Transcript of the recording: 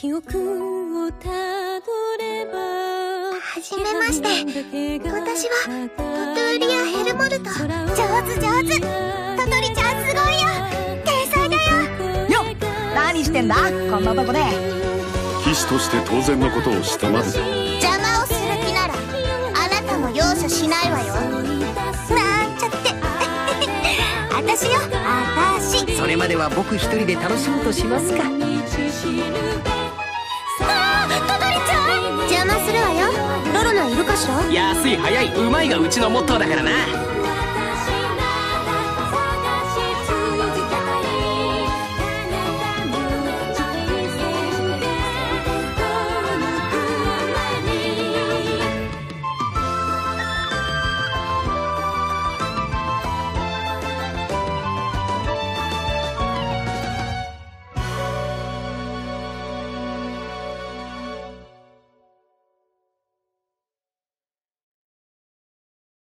記憶をたどればはじめまして。私はトトゥーリア・ヘルモルト。上手上手。トトリちゃんすごいよ。天才だよ。よっ。何してんだ？こんなとこで。騎士として当然のことをしたまでだ邪魔をする気ならあなたも容赦しないわよ。なんちゃって。私よ。私。それまでは僕一人で楽しもうとしますか。安い早いうまいがうちのモットーだからな。